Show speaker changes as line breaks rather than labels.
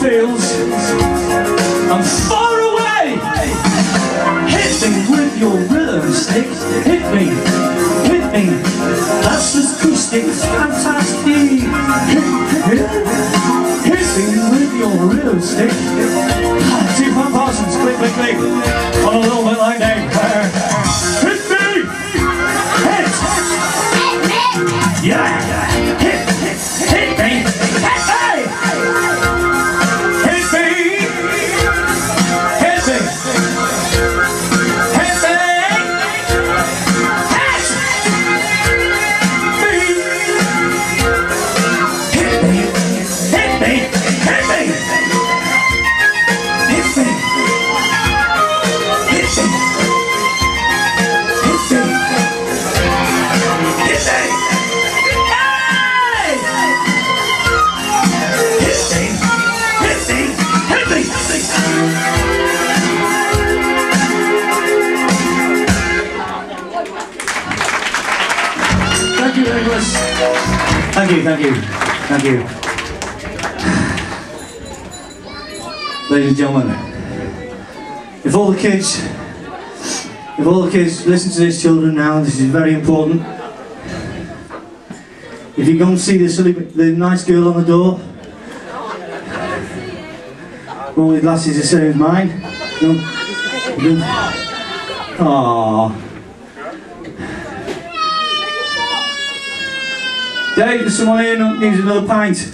fields and far away. Hit me with your rhythm stick. Hit me, hit me. That's acoustic, fantastic. Hit, hit hit me with your rhythm stick. Two Parsons, click, click, click. On a you very much. Thank you, thank you, thank you. Ladies and gentlemen, if all the kids, if all the kids listen to these children now, this is very important. If you go and see the, silly, the nice girl on the door, all the glasses the same as mine. No. Aww. Dave, there's someone here needs another pint.